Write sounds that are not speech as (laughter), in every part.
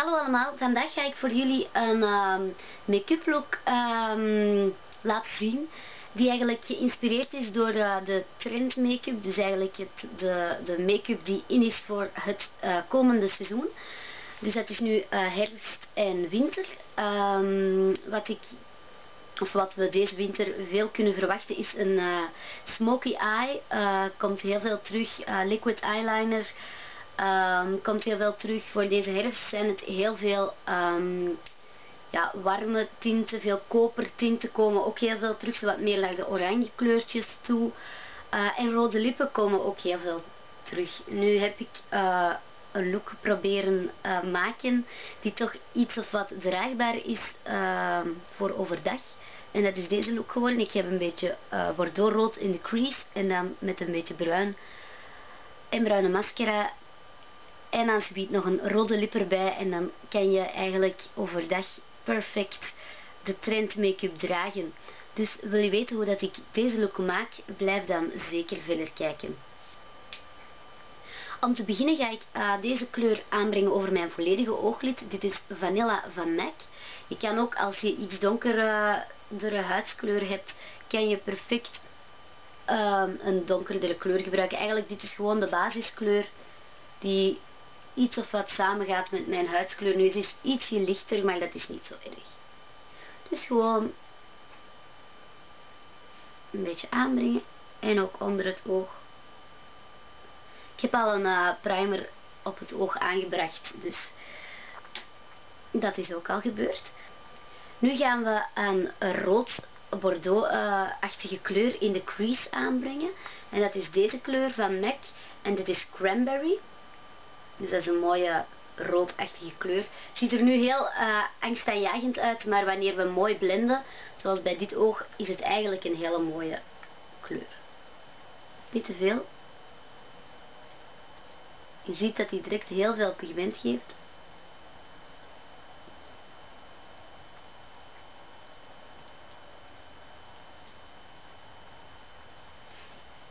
Hallo allemaal, vandaag ga ik voor jullie een ehm, make-up look ehm, laten zien die eigenlijk geïnspireerd is door uh, de trend make-up, dus eigenlijk het, de, de make-up die in is voor het uh, komende seizoen. Dus dat is nu uh, herfst en winter. Um, wat ik of wat we deze winter veel kunnen verwachten is een smoky eye. komt heel veel terug. liquid eyeliner. Um, komt heel veel terug. Voor deze herfst zijn het heel veel um, ja, warme tinten, veel kopertinten komen ook heel veel terug. Wat meer naar de oranje kleurtjes toe. Uh, en rode lippen komen ook heel veel terug. Nu heb ik uh, een look proberen uh, maken die toch iets of wat draagbaar is ehm, voor overdag. En dat is deze look geworden. Ik heb een beetje bordeauxrood in de crease en dan met een beetje bruin en bruine mascara en dan biedt nog een rode lip erbij en dan kan je eigenlijk overdag perfect de trend make-up dragen. Dus wil je weten hoe dat ik deze look maak, blijf dan zeker verder kijken. Om te beginnen ga ik uh, deze kleur aanbrengen over mijn volledige ooglid. Dit is Vanilla van MAC. Je kan ook als je iets donkerdere huidskleur hebt, kan je perfect uh, een donkerdere kleur gebruiken. Eigenlijk dit is gewoon de basiskleur die iets of wat samengaat met mijn huidskleur. Nu is het ietsje lichter, maar dat is niet zo erg. Dus gewoon een beetje aanbrengen en ook onder het oog. Ik heb al een uh, primer op het oog aangebracht, dus dat is ook al gebeurd. Nu gaan we een rood bordeaux-achtige kleur in de crease aanbrengen. En dat is deze kleur van MAC en dit is Cranberry. Dus dat is een mooie roodachtige kleur. Ziet er nu heel uh, angstaanjagend uit, maar wanneer we mooi blenden, zoals bij dit oog, is het eigenlijk een hele mooie kleur. is niet te veel. Je ziet dat hij direct heel veel pigment geeft.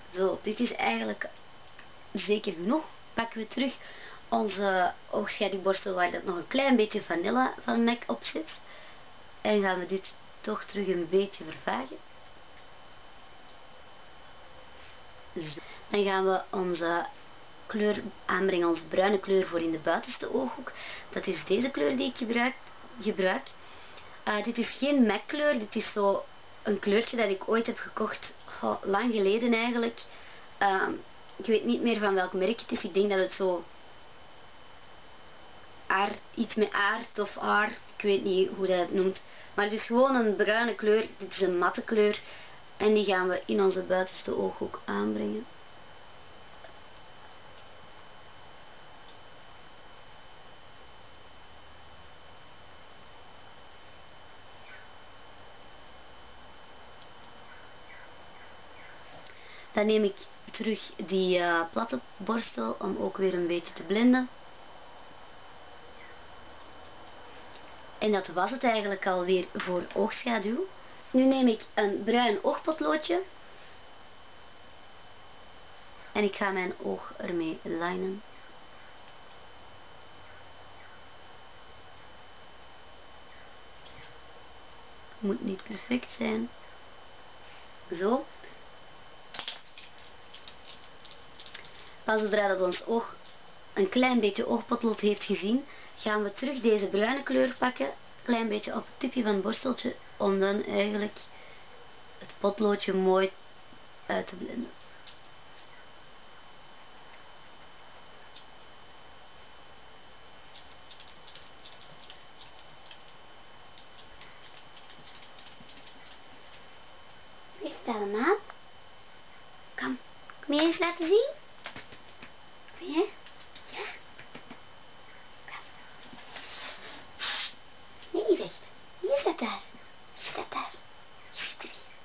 Zo, dit is eigenlijk zeker genoeg. Pakken we terug onze oogschaduwborstel waar dat nog een klein beetje vanilla van MAC op zit. En gaan we dit toch terug een beetje vervagen. Zo. Dan gaan we onze kleur aanbrengen, onze bruine kleur voor in de buitenste ooghoek. Dat is deze kleur die ik gebruik. gebruik. Uh, dit is geen MAC kleur, dit is zo een kleurtje dat ik ooit heb gekocht, lang geleden eigenlijk. Uh, ik weet niet meer van welk merk het is, ik denk dat het zo aard, iets met aard of aard, ik weet niet hoe dat het noemt. Maar het is gewoon een bruine kleur, dit is een matte kleur. En die gaan we in onze buitenste ooghoek aanbrengen. Dan neem ik terug die uh, platte borstel om ook weer een beetje te blenden. En dat was het eigenlijk alweer voor oogschaduw. Nu neem ik een bruin oogpotloodje. En ik ga mijn oog ermee linen. Moet niet perfect zijn. Zo. Pas zodra dat ons oog een klein beetje oogpotlood heeft gezien, gaan we terug deze bruine kleur pakken, klein beetje op het tipje van het borsteltje, om dan eigenlijk het potloodje mooi uit te blenden. Is het allemaal? Kom, kom je eens laten zien? Ja? Ja? Nee, weg. Wie dat daar? Wie daar? Wie zit er hier?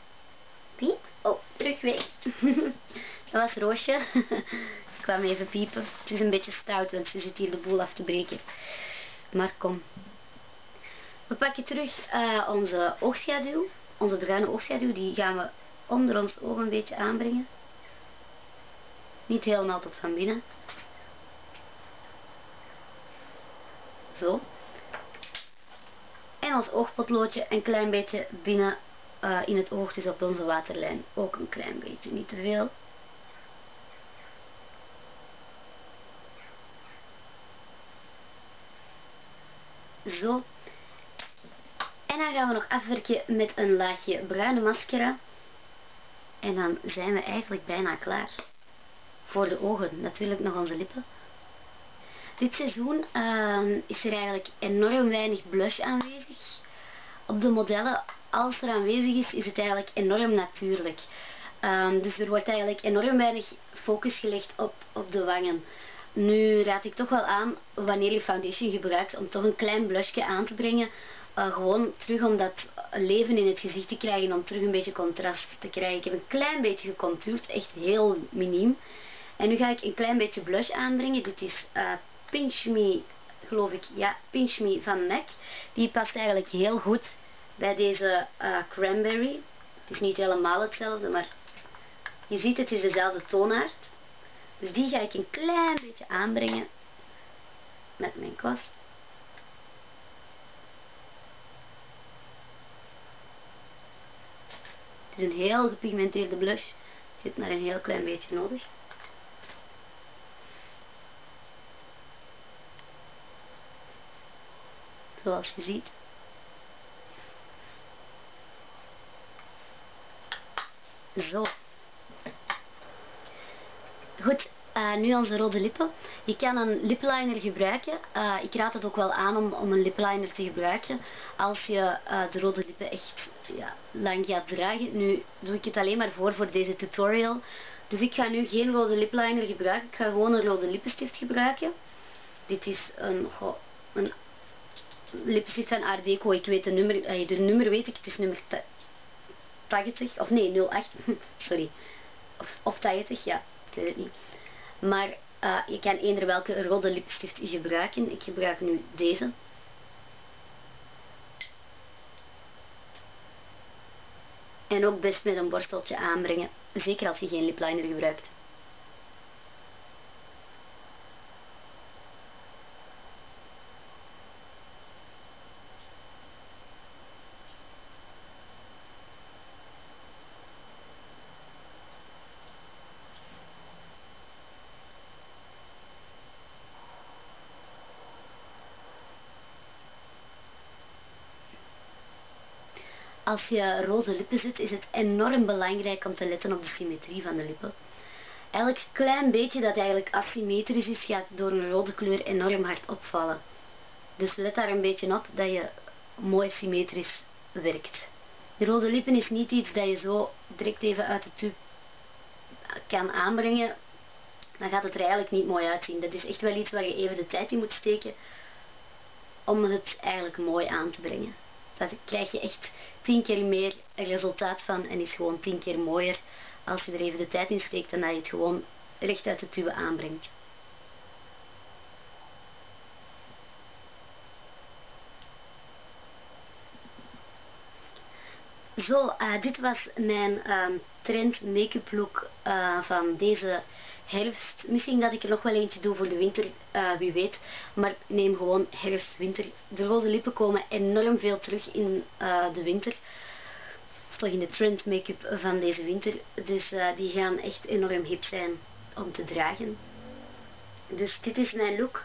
Piep? Oh, terug weg. (laughs) dat was Roosje. (laughs) Ik kwam even piepen. Het is een beetje stout, want ze zit hier de boel af te breken. Maar kom. We pakken terug uh, onze oogschaduw. Onze bruine oogschaduw. Die gaan we onder ons oog een beetje aanbrengen. Niet helemaal tot van binnen. Zo. En ons oogpotloodje een klein beetje binnen uh, in het oog, dus op onze waterlijn. Ook een klein beetje, niet te veel. Zo. En dan gaan we nog afwerken met een laagje bruine mascara. En dan zijn we eigenlijk bijna klaar. Voor de ogen, natuurlijk nog onze lippen. Dit seizoen uh, is er eigenlijk enorm weinig blush aanwezig. Op de modellen, als er aanwezig is, is het eigenlijk enorm natuurlijk. Um, dus er wordt eigenlijk enorm weinig focus gelegd op, op de wangen. Nu raad ik toch wel aan, wanneer je foundation gebruikt, om toch een klein blushje aan te brengen. Uh, gewoon terug om dat leven in het gezicht te krijgen, om terug een beetje contrast te krijgen. Ik heb een klein beetje gecontuurd, echt heel miniem. En nu ga ik een klein beetje blush aanbrengen. Dit is uh, Pinch Me, geloof ik, ja, Pinch Me van MAC. Die past eigenlijk heel goed bij deze uh, cranberry. Het is niet helemaal hetzelfde, maar je ziet het is dezelfde toonaard. Dus die ga ik een klein beetje aanbrengen met mijn kwast. Het is een heel gepigmenteerde blush, dus je hebt maar een heel klein beetje nodig. Zoals je ziet. Zo. Goed, uh, nu onze rode lippen. Je kan een lipliner gebruiken. Uh, ik raad het ook wel aan om, om een lipliner te gebruiken. Als je uh, de rode lippen echt ja, lang gaat dragen. Nu doe ik het alleen maar voor voor deze tutorial. Dus ik ga nu geen rode lipliner gebruiken. Ik ga gewoon een rode lippenstift gebruiken. Dit is een, een lippenstift van Art Deco. Ik weet de nummer, de nummer weet ik. Het is nummer 80. Of nee, 08. (laughs) Sorry. Of, of 80, ja ik weet het niet. Maar uh, je kan eender welke rode lipstift gebruiken. Ik gebruik nu deze. En ook best met een borsteltje aanbrengen. Zeker als je geen lipliner gebruikt. Als je roze lippen zit, is het enorm belangrijk om te letten op de symmetrie van de lippen. Elk klein beetje dat eigenlijk asymmetrisch is, gaat door een rode kleur enorm hard opvallen. Dus let daar een beetje op dat je mooi symmetrisch werkt. De rode lippen is niet iets dat je zo direct even uit de tube kan aanbrengen. Dan gaat het er eigenlijk niet mooi uitzien. Dat is echt wel iets waar je even de tijd in moet steken om het eigenlijk mooi aan te brengen. Daar krijg je echt tien keer meer resultaat van en is gewoon tien keer mooier als je er even de tijd in steekt en dat je het gewoon recht uit de tube aanbrengt. Zo, uh, dit was mijn uh, trend make-up look uh, van deze herfst. Misschien dat ik er nog wel eentje doe voor de winter, uh, wie weet. Maar neem gewoon herfst, winter. De rode lippen komen enorm veel terug in de winter. Of toch in de trend make-up van deze winter. Dus die gaan echt enorm hip zijn om te dragen. Dus dit is mijn look.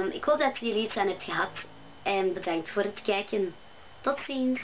Um, ik hoop dat jullie iets aan het gehad. En bedankt voor het kijken. Tot ziens.